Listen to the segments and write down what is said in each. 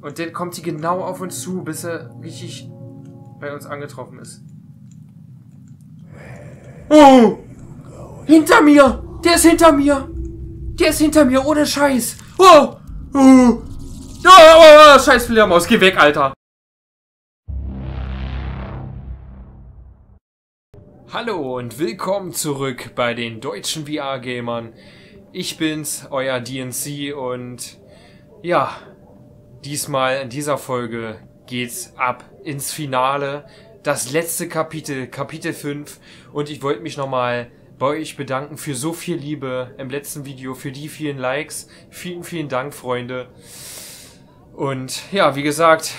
Und dann kommt sie genau auf uns zu, bis er richtig bei uns angetroffen ist. Oh! Hinter mir! Der ist hinter mir! Der ist hinter mir, ohne Scheiß! Oh! Oh! Oh! oh, oh Scheiß Fledermaus, geh weg, Alter! Hallo und willkommen zurück bei den deutschen VR-Gamern. Ich bin's, euer DNC und ja, diesmal in dieser Folge geht's ab ins Finale. Das letzte Kapitel, Kapitel 5 und ich wollte mich nochmal bei euch bedanken für so viel Liebe im letzten Video, für die vielen Likes. Vielen, vielen Dank, Freunde. Und ja, wie gesagt,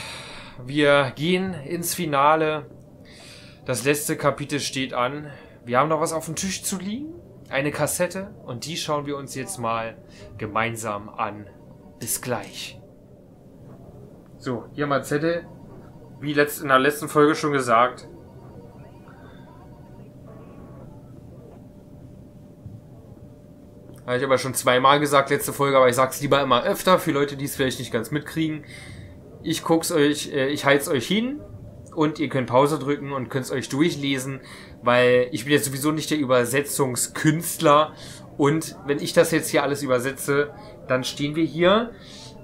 wir gehen ins Finale. Das letzte Kapitel steht an. Wir haben noch was auf dem Tisch zu liegen. Eine Kassette. Und die schauen wir uns jetzt mal gemeinsam an. Bis gleich. So, hier mal Zettel. Wie letzt, in der letzten Folge schon gesagt. Habe ich aber schon zweimal gesagt, letzte Folge, aber ich sag's lieber immer öfter, für Leute, die es vielleicht nicht ganz mitkriegen. Ich guck's euch, äh, ich heiz euch hin, und ihr könnt Pause drücken und könnt es euch durchlesen, weil ich bin jetzt sowieso nicht der Übersetzungskünstler und wenn ich das jetzt hier alles übersetze, dann stehen wir hier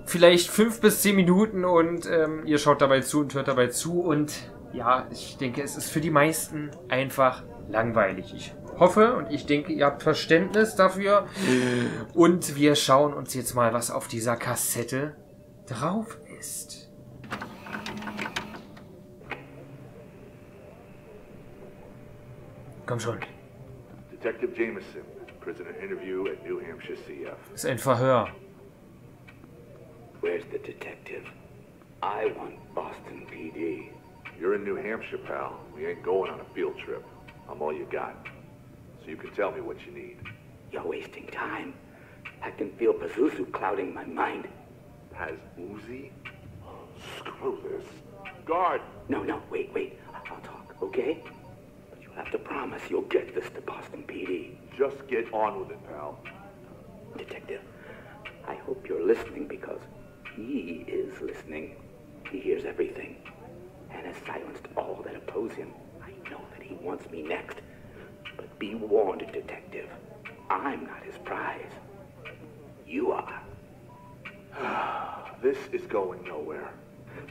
vielleicht fünf bis zehn Minuten und ähm, ihr schaut dabei zu und hört dabei zu und ja, ich denke, es ist für die meisten einfach langweilig. Ich hoffe und ich denke, ihr habt Verständnis dafür und wir schauen uns jetzt mal, was auf dieser Kassette drauf ist. Komm schon. Detective Jameson, prisoner interview at New Hampshire CF. Ist ein Verhör. Where's the detective? I want Boston PD. You're in New Hampshire, pal. We ain't going on a field trip. I'm all you got. So you can tell me what you need. You're wasting time. I can feel Pazuzu clouding my mind. Has Uzi? Screw this. Guard! No, no, wait, wait. I'll talk, okay? But you'll have to promise you'll get this to Boston PD. Just get on with it, pal. Detective, I hope you're listening because he is listening. He hears everything and has silenced all that oppose him. I know that he wants me next. But be warned, Detective. I'm not his prize. You are. this is going nowhere.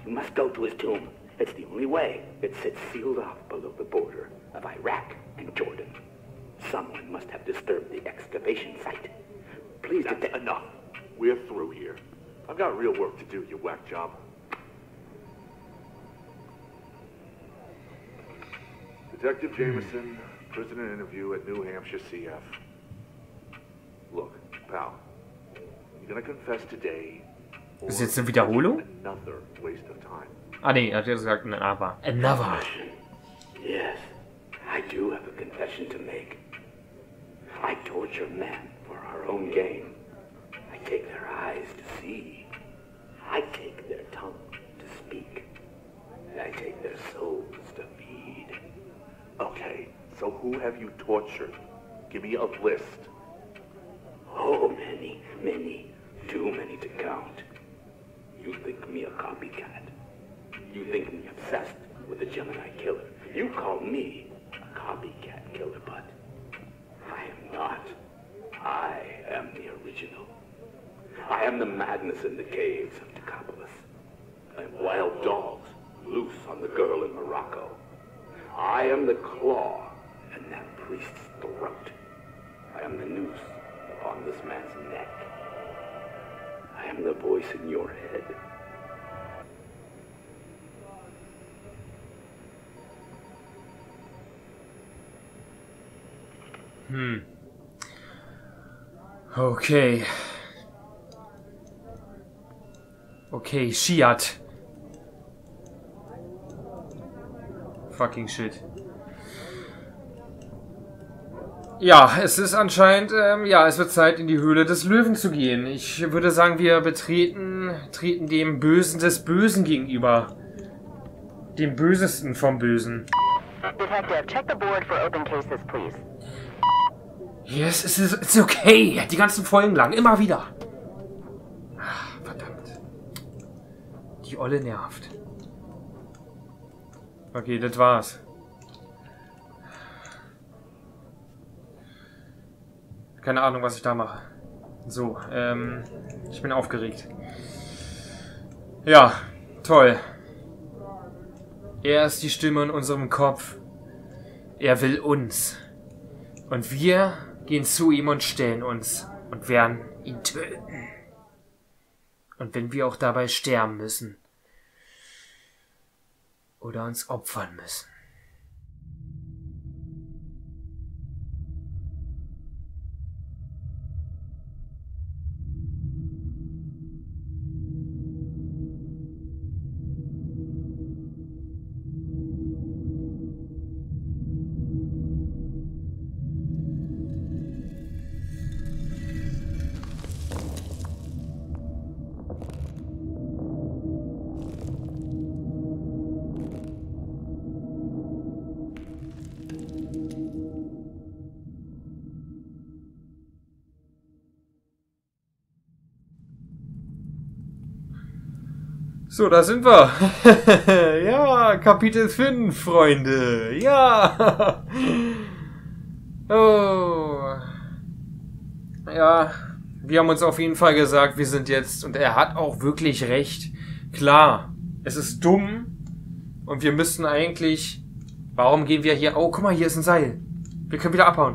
You must go to his tomb. It's the only way. It sits sealed off below the border of Iraq and Jordan. Someone must have disturbed the excavation site. Please That's enough. We're through here. I've got real work to do, you whack job. Detective Jameson, prisoner interview at New Hampshire CF. Look, pal, you're gonna confess today. Ist jetzt eine Wiederholung? Another waste of time. Ah nee, er hat ja gesagt, another. Another. Yes. I do have a confession to make. I torture men for our own gain. I take their eyes to see. I take their tongue to speak. And I take their souls to feed. Okay, so who have you tortured? Give me a list. Oh, many, many. Too many to count. You think me a copycat. You think me obsessed with the Gemini killer. You call me a copycat killer, but I am not. I am the original. I am the madness in the caves Decapolis. Am wild dogs loose on the girl in Morocco. I am the claw in that priest's throat. I am the noose upon this man's neck. I am the voice in your head. Hm. Okay. Okay, Shiat. Fucking shit. Ja, es ist anscheinend, ähm, ja, es wird Zeit, in die Höhle des Löwen zu gehen. Ich würde sagen, wir betreten, treten dem Bösen des Bösen gegenüber. Dem Bösesten vom Bösen. Detective, check the board for open cases, please. Yes, es ist it's okay. Die ganzen Folgen lang. Immer wieder. Ach, verdammt. Die Olle nervt. Okay, das war's. Keine Ahnung, was ich da mache. So, ähm, ich bin aufgeregt. Ja, toll. Er ist die Stimme in unserem Kopf. Er will uns. Und wir gehen zu ihm und stellen uns und werden ihn töten. Und wenn wir auch dabei sterben müssen. Oder uns opfern müssen. So, da sind wir. ja, Kapitel 5, Freunde. Ja. oh. Ja, wir haben uns auf jeden Fall gesagt, wir sind jetzt, und er hat auch wirklich recht. Klar, es ist dumm und wir müssen eigentlich, warum gehen wir hier, oh, guck mal, hier ist ein Seil. Wir können wieder abhauen.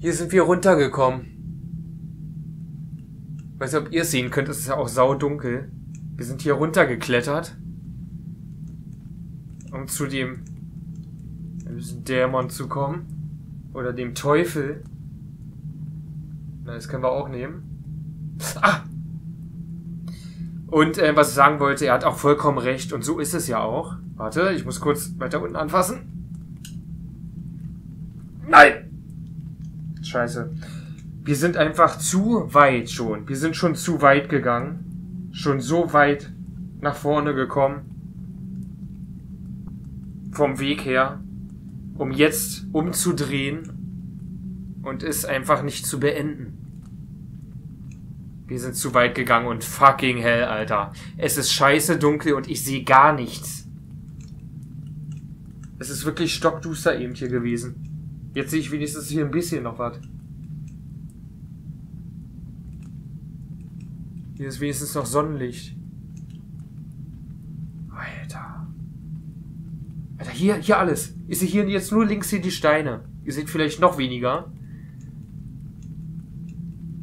Hier sind wir runtergekommen. Weiß nicht, ob ihr es sehen könnt, es ist ja auch saudunkel. Wir sind hier runtergeklettert. Um zu dem Dämon zu kommen. Oder dem Teufel. Na, das können wir auch nehmen. Ah! Und äh, was ich sagen wollte, er hat auch vollkommen recht. Und so ist es ja auch. Warte, ich muss kurz weiter unten anfassen. Nein! Scheiße. Wir sind einfach zu weit schon. Wir sind schon zu weit gegangen. Schon so weit nach vorne gekommen. Vom Weg her. Um jetzt umzudrehen und es einfach nicht zu beenden. Wir sind zu weit gegangen und fucking hell, Alter. Es ist scheiße dunkel und ich sehe gar nichts. Es ist wirklich stockduster eben hier gewesen. Jetzt sehe ich wenigstens hier ein bisschen noch was. Hier ist wenigstens noch Sonnenlicht. Alter. Alter, hier, hier alles. Ich sehe hier jetzt nur links hier die Steine. Ihr seht vielleicht noch weniger.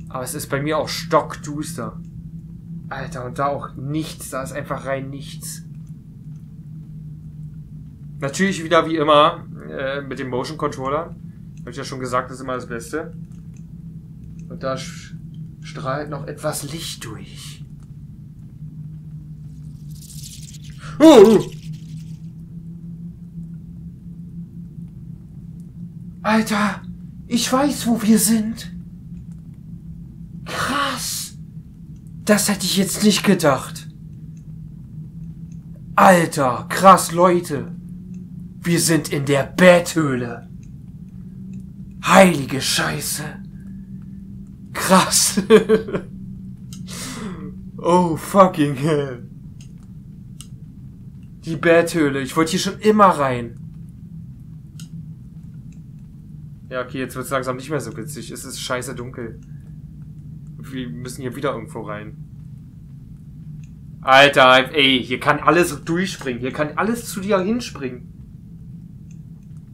Aber es ist bei mir auch stockduster. Alter, und da auch nichts. Da ist einfach rein nichts. Natürlich wieder wie immer äh, mit dem Motion Controller. Habe ich ja schon gesagt, das ist immer das Beste. Und da strahlt noch etwas Licht durch. Oh! Alter, ich weiß, wo wir sind. Krass. Das hätte ich jetzt nicht gedacht. Alter, krass, Leute. Wir sind in der Betthöhle. Heilige Scheiße. Krass. oh, fucking hell. Die Betthöhle. Ich wollte hier schon immer rein. Ja, okay, jetzt wird es langsam nicht mehr so witzig. Es ist scheiße dunkel. Wir müssen hier wieder irgendwo rein. Alter, ey, hier kann alles durchspringen. Hier kann alles zu dir hinspringen.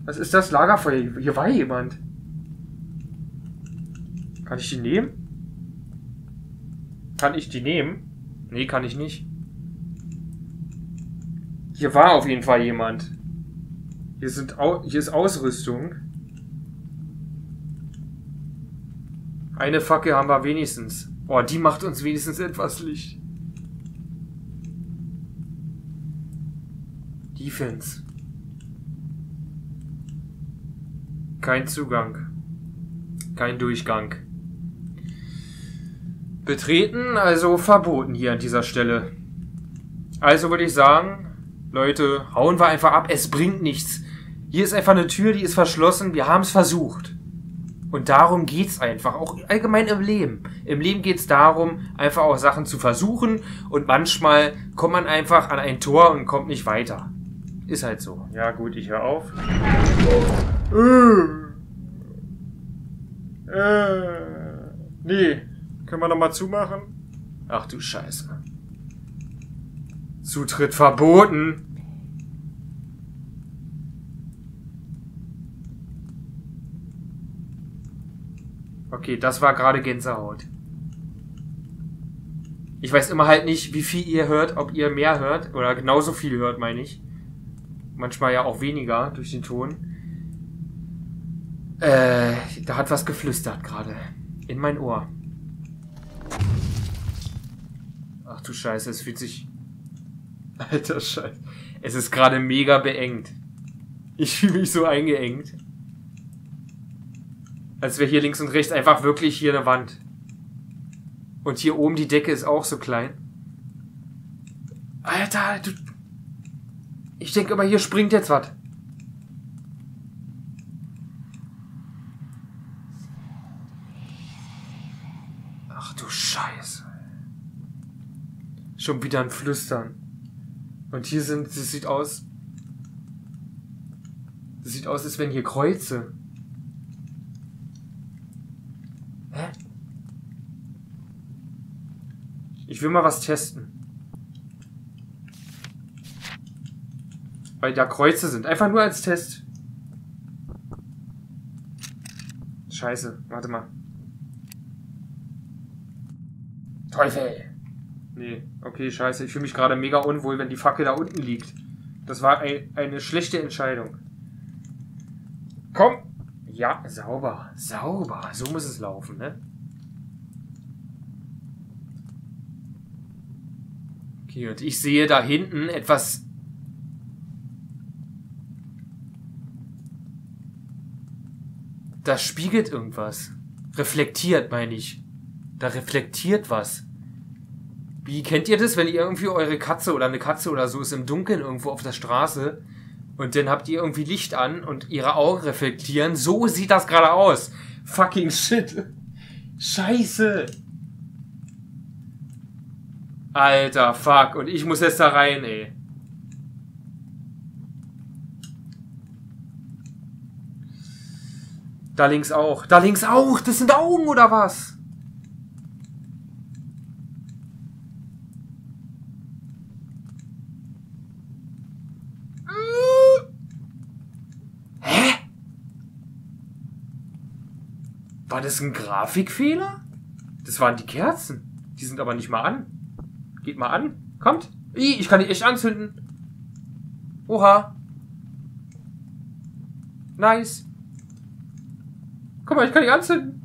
Was ist das Lagerfeuer? Hier war jemand. Kann ich die nehmen? Kann ich die nehmen? Nee, kann ich nicht. Hier war auf jeden Fall jemand. Hier, sind Au hier ist Ausrüstung. Eine Fackel haben wir wenigstens. Oh, die macht uns wenigstens etwas Licht. Defense. Kein Zugang. Kein Durchgang. Betreten, also verboten hier an dieser Stelle. Also würde ich sagen, Leute, hauen wir einfach ab. Es bringt nichts. Hier ist einfach eine Tür, die ist verschlossen. Wir haben es versucht. Und darum geht's einfach, auch allgemein im Leben. Im Leben geht's darum, einfach auch Sachen zu versuchen und manchmal kommt man einfach an ein Tor und kommt nicht weiter. Ist halt so. Ja gut, ich höre auf. Äh, äh, nee, können wir nochmal zumachen? Ach du Scheiße. Zutritt verboten. Okay, das war gerade Gänsehaut. Ich weiß immer halt nicht, wie viel ihr hört, ob ihr mehr hört oder genauso viel hört, meine ich. Manchmal ja auch weniger durch den Ton. Äh, da hat was geflüstert gerade. In mein Ohr. Ach du Scheiße, es fühlt sich... Alter Scheiße. Es ist gerade mega beengt. Ich fühle mich so eingeengt. Als wäre hier links und rechts einfach wirklich hier eine Wand. Und hier oben die Decke ist auch so klein. Alter, du... Ich denke immer, hier springt jetzt was. Ach du Scheiße. Schon wieder ein Flüstern. Und hier sind, das sieht aus... Das sieht aus, als wenn hier Kreuze. Ich will mal was testen. Weil da Kreuze sind. Einfach nur als Test. Scheiße. Warte mal. Teufel! Nee, okay, scheiße. Ich fühle mich gerade mega unwohl, wenn die Fackel da unten liegt. Das war ein, eine schlechte Entscheidung. Komm! Ja, sauber. Sauber. So muss es laufen, ne? Okay, und ich sehe da hinten etwas... Da spiegelt irgendwas. Reflektiert, meine ich. Da reflektiert was. Wie kennt ihr das, wenn ihr irgendwie eure Katze oder eine Katze oder so ist im Dunkeln irgendwo auf der Straße und dann habt ihr irgendwie Licht an und ihre Augen reflektieren? So sieht das gerade aus. Fucking shit. Scheiße. Alter, fuck. Und ich muss jetzt da rein, ey. Da links auch. Da links auch. Das sind Augen oder was? War das ein Grafikfehler? Das waren die Kerzen. Die sind aber nicht mal an. Geht mal an. Kommt. Ich kann die echt anzünden. Oha. Nice. Guck mal, ich kann die anzünden.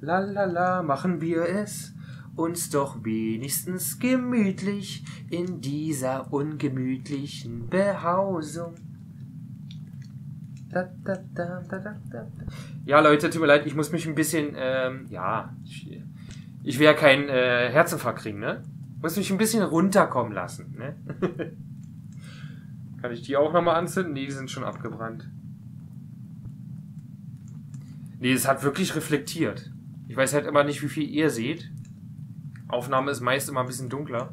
Lalala, machen wir es uns doch wenigstens gemütlich in dieser ungemütlichen Behausung. Da, da, da, da, da, da. Ja, Leute, tut mir leid, ich muss mich ein bisschen, ähm, ja, ich, ich will ja keinen äh, Herzinfarkt kriegen, ne? Muss mich ein bisschen runterkommen lassen. Ne? Kann ich die auch nochmal anzünden? Nee, die sind schon abgebrannt. Nee, es hat wirklich reflektiert. Ich weiß halt immer nicht, wie viel ihr seht. Aufnahme ist meist immer ein bisschen dunkler.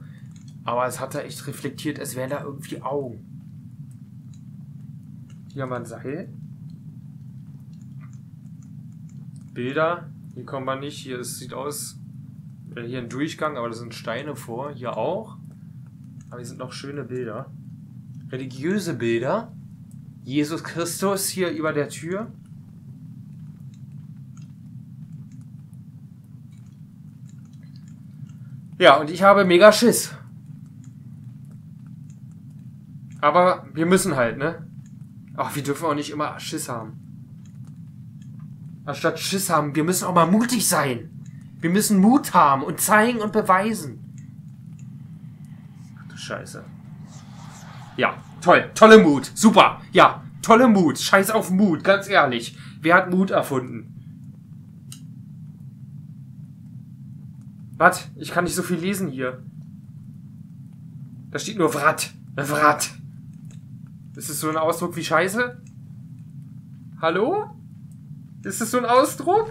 Aber es hat da echt reflektiert, als wären da irgendwie Augen. Hier haben wir ein Seil. Bilder. Hier kommen wir nicht. Hier es sieht aus, hier ein Durchgang, aber da sind Steine vor. Hier auch. Aber hier sind noch schöne Bilder. Religiöse Bilder. Jesus Christus hier über der Tür. Ja, und ich habe mega Schiss. Aber wir müssen halt, ne? Ach, wir dürfen auch nicht immer Schiss haben. Anstatt Schiss haben, wir müssen auch mal mutig sein. Wir müssen Mut haben und zeigen und beweisen. Ach du Scheiße. Ja, toll. Tolle Mut. Super. Ja, tolle Mut. Scheiß auf Mut, ganz ehrlich. Wer hat Mut erfunden? Was? Ich kann nicht so viel lesen hier. Da steht nur Wrat. Wrat. Ist es so ein Ausdruck wie Scheiße? Hallo? Ist das so ein Ausdruck?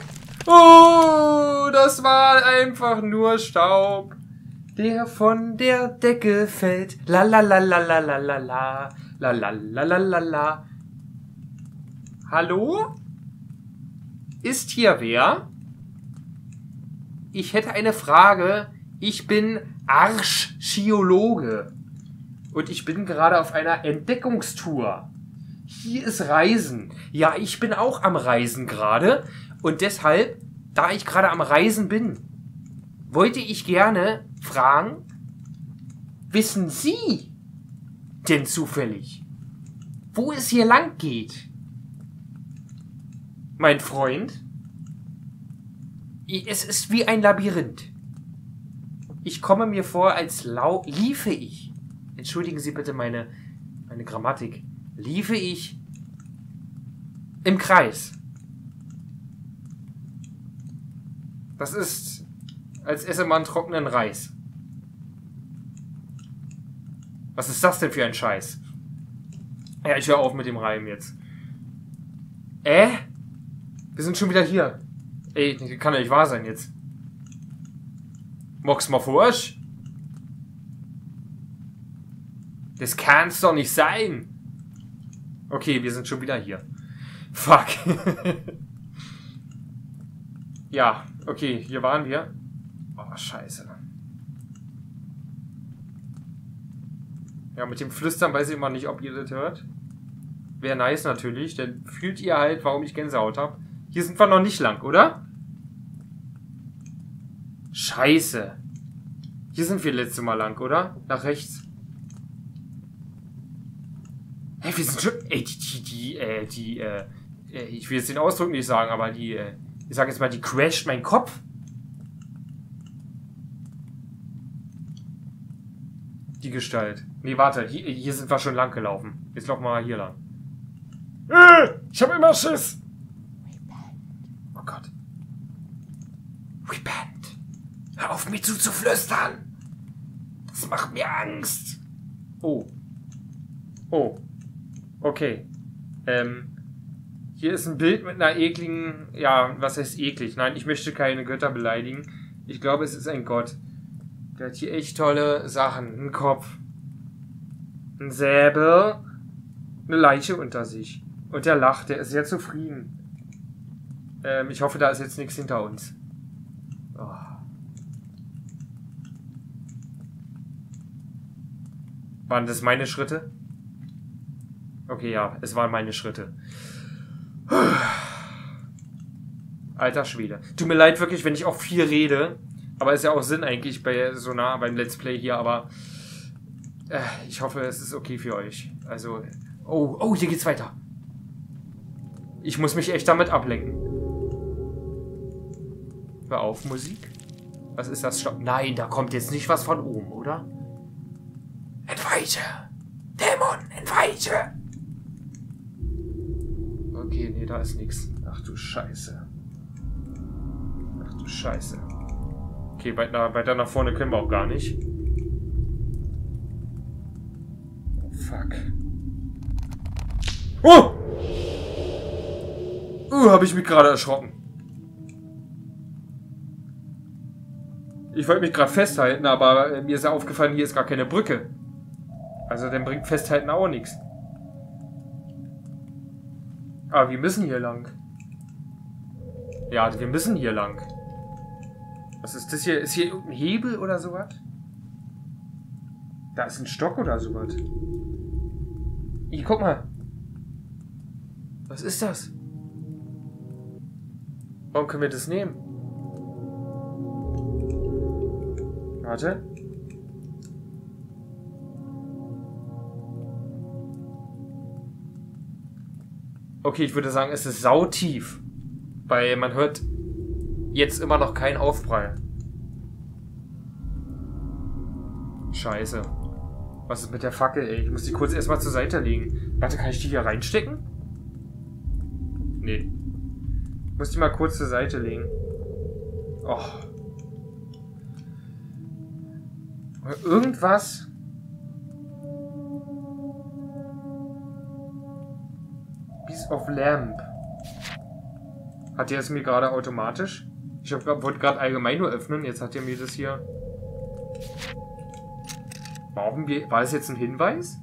Oh, das war einfach nur Staub, der von der Decke fällt. La la la la la la la la la la la la la la. Hallo? Ist hier wer? Ich hätte eine Frage. Ich bin Arschschiologe. Und ich bin gerade auf einer Entdeckungstour. Hier ist Reisen. Ja, ich bin auch am Reisen gerade. Und deshalb, da ich gerade am Reisen bin, wollte ich gerne fragen, wissen Sie denn zufällig, wo es hier lang geht? Mein Freund? Es ist wie ein Labyrinth. Ich komme mir vor, als lau liefe ich. Entschuldigen Sie bitte meine, meine Grammatik. Liefe ich im Kreis. Das ist, als esse man trockenen Reis. Was ist das denn für ein Scheiß? Ja, ich höre auf mit dem Reim jetzt. Äh? Wir sind schon wieder hier. Ey, kann ja nicht wahr sein jetzt. Mox mal forsch? Das kann's doch nicht sein. Okay, wir sind schon wieder hier. Fuck. ja, okay, hier waren wir. Oh, scheiße. Ja, mit dem Flüstern weiß ich immer nicht, ob ihr das hört. Wäre nice natürlich, dann fühlt ihr halt, warum ich Gänsehaut habe. Hier sind wir noch nicht lang, oder? Scheiße. Hier sind wir letzte Mal lang, oder? Nach rechts. Hey, wir sind schon... Ey, die, die, die, äh, die, äh, äh, ich will jetzt den Ausdruck nicht sagen, aber die, äh, ich sag jetzt mal, die crasht mein Kopf. Die Gestalt. Nee, warte, hier, hier sind wir schon lang gelaufen. Jetzt laufen wir mal hier lang. Äh, ich hab immer Schiss. Oh Gott. Repent. Hör auf, mir zuzuflüstern. Das macht mir Angst. Oh. Oh. Okay. Ähm. Hier ist ein Bild mit einer ekligen. Ja, was heißt eklig? Nein, ich möchte keine Götter beleidigen. Ich glaube, es ist ein Gott. Der hat hier echt tolle Sachen. Ein Kopf. Ein Säbel. Eine Leiche unter sich. Und der lacht, der ist sehr zufrieden. Ähm, ich hoffe, da ist jetzt nichts hinter uns. Oh. Waren das meine Schritte? Okay, ja, es waren meine Schritte. Alter Schwede. Tut mir leid wirklich, wenn ich auch viel rede. Aber ist ja auch Sinn eigentlich bei so nah beim Let's Play hier, aber äh, ich hoffe, es ist okay für euch. Also, oh, oh, hier geht's weiter. Ich muss mich echt damit ablenken. Hör auf, Musik. Was ist das? Stopp. Nein, da kommt jetzt nicht was von oben, oder? Entweiche! Dämon, entweiche! Okay, nee, da ist nichts. Ach du Scheiße. Ach du Scheiße. Okay, weiter, weiter nach vorne können wir auch gar nicht. Oh, fuck. Oh! Uh, habe ich mich gerade erschrocken. Ich wollte mich gerade festhalten, aber äh, mir ist ja aufgefallen, hier ist gar keine Brücke. Also dann bringt Festhalten auch nichts. Aber wir müssen hier lang. Ja, wir müssen hier lang. Was ist das hier? Ist hier irgendein Hebel oder sowas? Da ist ein Stock oder sowas. Hier, guck mal. Was ist das? Warum können wir das nehmen? Warte. Okay, ich würde sagen, es ist sautief. Weil man hört jetzt immer noch keinen Aufprall. Scheiße. Was ist mit der Fackel, ey? Ich muss die kurz erstmal zur Seite legen. Warte, kann ich die hier reinstecken? Nee. Ich muss die mal kurz zur Seite legen. Oh. Irgendwas of Lamp. Hat der es mir gerade automatisch? Ich wollte gerade allgemein nur öffnen, jetzt hat er mir das hier... Warum wir, war das jetzt ein Hinweis?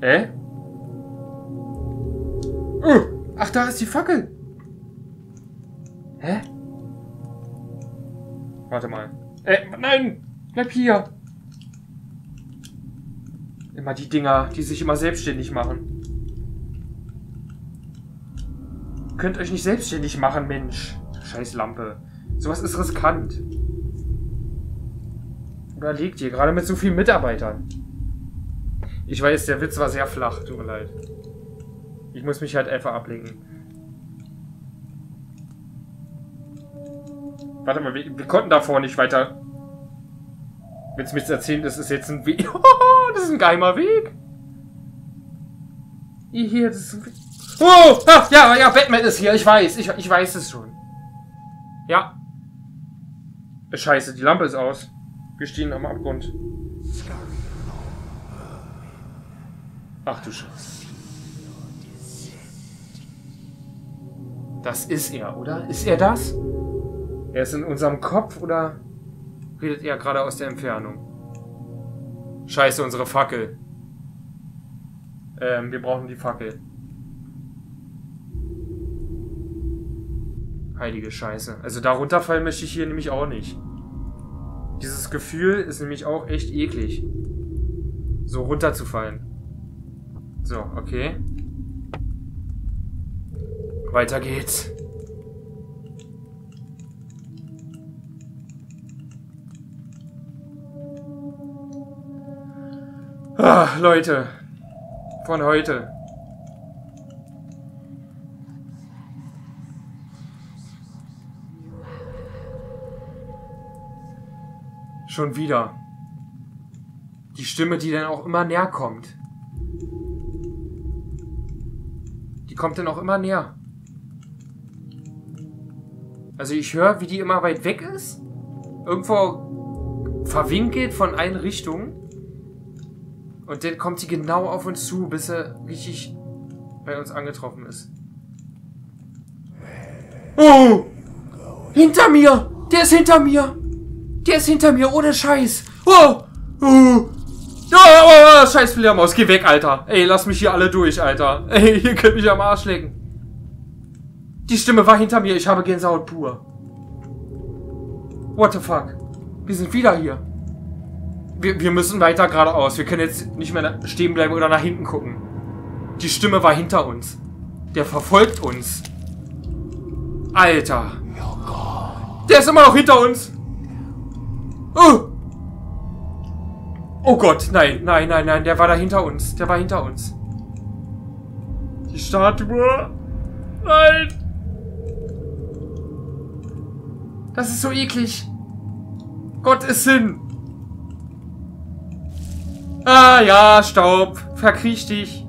Hä? Uh, ach, da ist die Fackel. Hä? Warte mal. Äh, nein! Bleib hier! Immer die Dinger, die sich immer selbstständig machen. Könnt euch nicht selbstständig machen, Mensch. Scheiß Lampe. Sowas ist riskant. Überlegt ihr, gerade mit so vielen Mitarbeitern. Ich weiß, der Witz war sehr flach, tut mir leid. Ich muss mich halt einfach ablenken. Warte mal, wir, wir konnten davor nicht weiter. Wenn es mir jetzt erzählt, das ist jetzt ein Weg. das ist ein geheimer Weg. Hier, das ist ein Weg. Oh, ah, ja, ja, Batman ist hier, ich weiß, ich, ich weiß es schon. Ja. Scheiße, die Lampe ist aus. Wir stehen am Abgrund. Ach du Scheiße. Das ist er, oder? Ist er das? Er ist in unserem Kopf oder redet er gerade aus der Entfernung? Scheiße, unsere Fackel. Ähm, wir brauchen die Fackel. Heilige Scheiße. Also da runterfallen möchte ich hier nämlich auch nicht. Dieses Gefühl ist nämlich auch echt eklig. So runterzufallen. So, okay. Weiter geht's. Ah, Leute. Von heute. Schon wieder. Die Stimme, die dann auch immer näher kommt. Die kommt dann auch immer näher. Also ich höre, wie die immer weit weg ist. Irgendwo verwinkelt von allen Richtungen. Und dann kommt sie genau auf uns zu, bis sie richtig bei uns angetroffen ist. Oh! Hinter mir! Der ist hinter mir! Der ist hinter mir, ohne Scheiß! Oh! Oh! Oh, oh, oh, scheiß Fledermaus, geh weg, Alter. Ey, lass mich hier alle durch, Alter. Ey, ihr könnt mich am Arsch lecken. Die Stimme war hinter mir, ich habe Gänsehaut pur. What the fuck? Wir sind wieder hier. Wir, wir müssen weiter geradeaus. Wir können jetzt nicht mehr stehen bleiben oder nach hinten gucken. Die Stimme war hinter uns. Der verfolgt uns. Alter. Der ist immer noch hinter uns. Oh. Oh Gott, nein, nein, nein, nein, der war da hinter uns. Der war hinter uns. Die Statue. Nein. Das ist so eklig. Gott ist Sinn. Ah ja, Staub. Verkriech dich.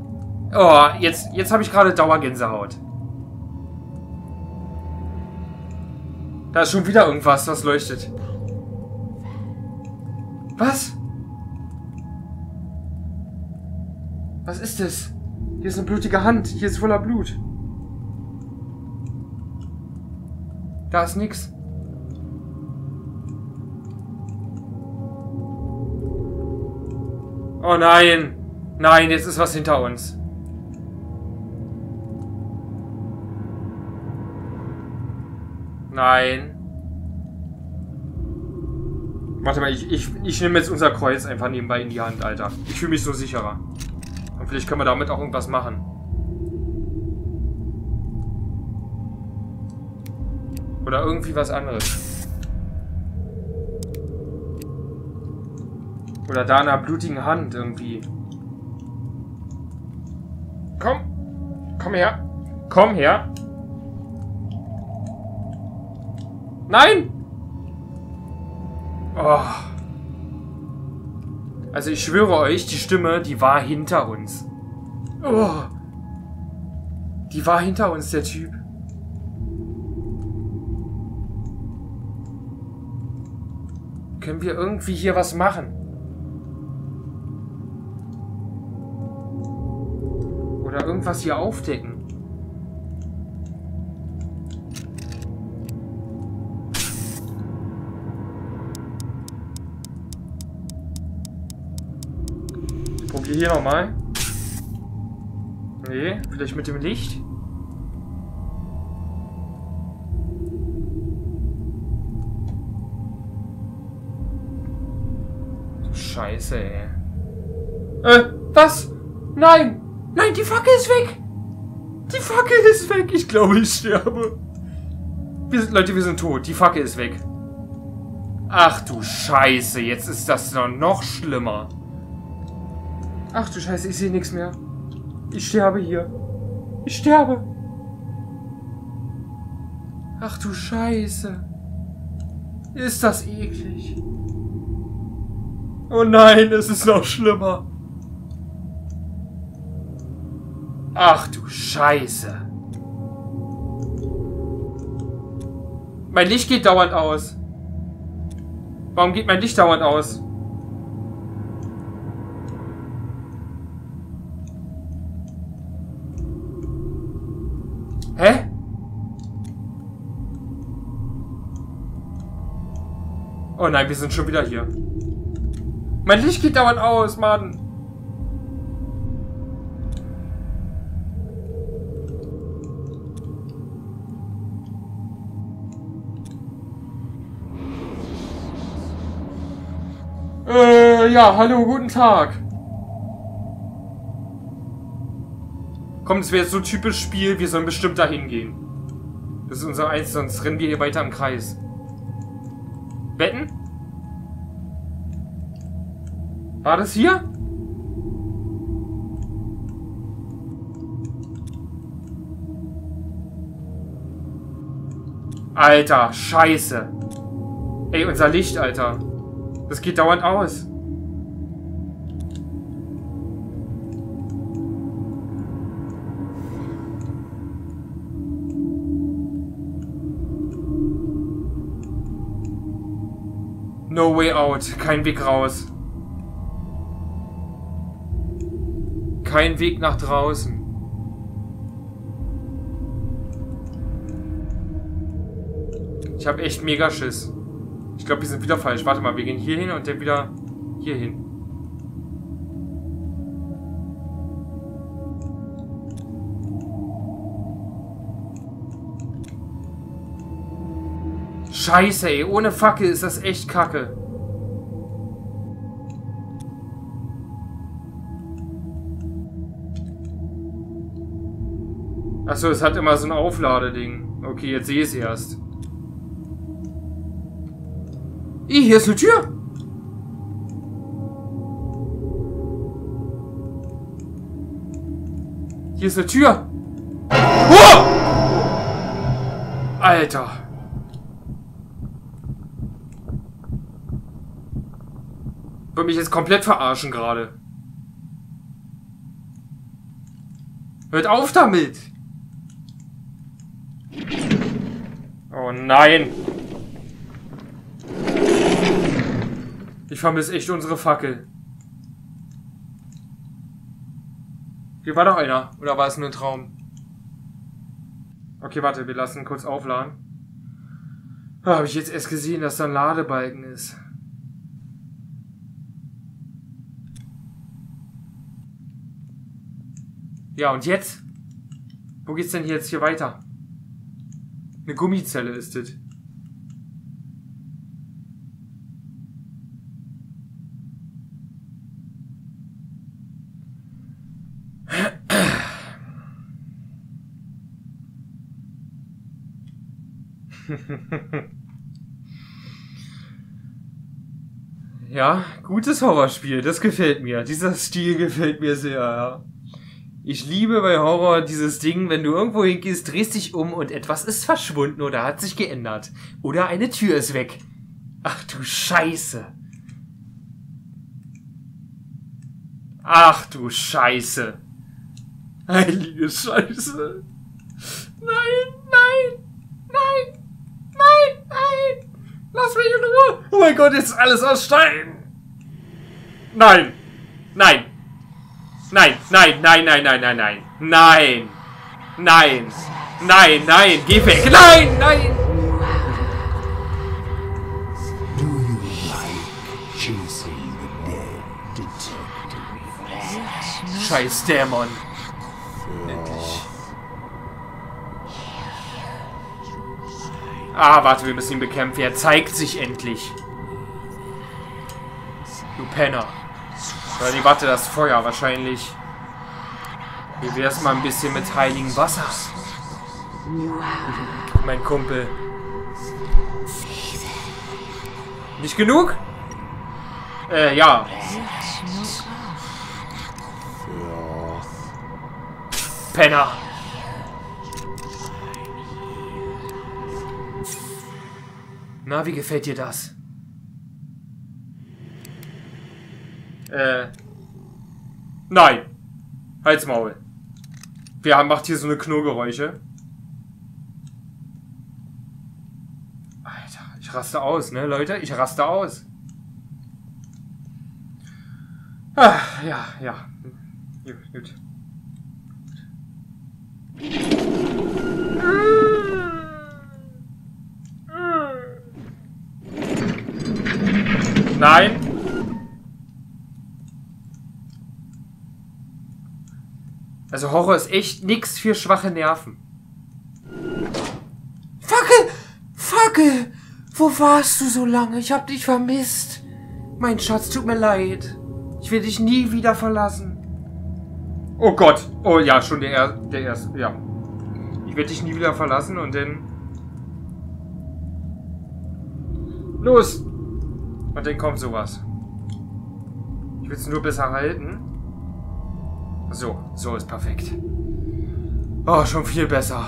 Oh, jetzt, jetzt habe ich gerade Dauergänsehaut. Da ist schon wieder irgendwas, was leuchtet. Was? Was ist das? Hier ist eine blutige Hand. Hier ist voller Blut. Da ist nix. Oh nein. Nein, jetzt ist was hinter uns. Nein. Warte mal, ich, ich, ich nehme jetzt unser Kreuz einfach nebenbei in die Hand, Alter. Ich fühle mich so sicherer. Und vielleicht können wir damit auch irgendwas machen. Oder irgendwie was anderes. Oder da in einer blutigen Hand irgendwie. Komm! Komm her! Komm her! Nein! Oh. Also ich schwöre euch, die Stimme, die war hinter uns. Oh. Die war hinter uns, der Typ. Können wir irgendwie hier was machen? Irgendwas hier aufdecken? Ich probiere hier nochmal. Nee, vielleicht mit dem Licht? Scheiße, ey. Äh, was? Nein! Nein, die Fackel ist weg! Die Fackel ist weg! Ich glaube, ich sterbe. Wir sind, Leute, wir sind tot. Die Fackel ist weg. Ach du Scheiße, jetzt ist das noch, schlimmer. Ach du Scheiße, ich sehe nichts mehr. Ich sterbe hier. Ich sterbe. Ach du Scheiße. Ist das eklig. Oh nein, es ist noch schlimmer. Ach du Scheiße. Mein Licht geht dauernd aus. Warum geht mein Licht dauernd aus? Hä? Oh nein, wir sind schon wieder hier. Mein Licht geht dauernd aus, Mann. Äh, ja, hallo, guten Tag. Komm, das wäre jetzt so typisch Spiel, wir sollen bestimmt dahin gehen. Das ist unser Eins, sonst rennen wir hier weiter im Kreis. Wetten? War das hier? Alter, scheiße. Ey, unser Licht, Alter. Das geht dauernd aus. No way out. Kein Weg raus. Kein Weg nach draußen. Ich habe echt mega Schiss. Ich glaube, wir sind wieder falsch. Warte mal, wir gehen hier hin und dann wieder hier hin. Scheiße, ey. Ohne Fackel ist das echt kacke. Achso, es hat immer so ein Aufladeding. Okay, jetzt sehe ich es erst. Ih, hier ist eine Tür. Hier ist eine Tür. Oh! Alter. Will mich jetzt komplett verarschen gerade. Hört auf damit! Oh nein! Ich vermisse echt unsere Fackel. Hier war doch einer. Oder war es nur ein Traum? Okay, warte, wir lassen kurz aufladen. Oh, Habe ich jetzt erst gesehen, dass da ein Ladebalken ist. Ja, und jetzt? Wo geht's denn jetzt hier weiter? Eine Gummizelle ist das. ja, gutes Horrorspiel, das gefällt mir. Dieser Stil gefällt mir sehr, ja. Ich liebe bei Horror dieses Ding, wenn du irgendwo hingehst, drehst dich um und etwas ist verschwunden oder hat sich geändert. Oder eine Tür ist weg. Ach du Scheiße. Ach du Scheiße. Heilige Scheiße. Nein, nein, nein, nein, nein, Lass mich in Ruhe! Oh mein Gott, jetzt ist alles aus Stein! Nein! Nein! Nein, nein, nein, nein, nein, nein, nein! Nein! Nein! Nein, nein! Geh weg! Nein, nein! Scheiß Dämon! Endlich. Ah, warte, wir müssen ihn bekämpfen. Er zeigt sich endlich. Du Penner. Oder nee, warte, das Feuer wahrscheinlich. Wie wär's mal ein bisschen mit heiligem Wasser? Mein Kumpel. Nicht genug? Äh, ja. Penner. Na, wie gefällt dir das? Äh. Nein. Halt's Maul. Wer macht hier so eine Knurrgeräusche? Alter, ich raste aus, ne, Leute? Ich raste aus. Ah, ja, ja. Gut, gut. Nein. Also Horror ist echt nix für schwache Nerven. Fackel! Fackel! Wo warst du so lange? Ich hab dich vermisst. Mein Schatz, tut mir leid. Ich will dich nie wieder verlassen. Oh Gott. Oh ja, schon der, er der erste. Ja. Ich werde dich nie wieder verlassen und dann... Los! Und dann kommt sowas. Ich will es nur besser halten. So, so ist perfekt. Oh, schon viel besser.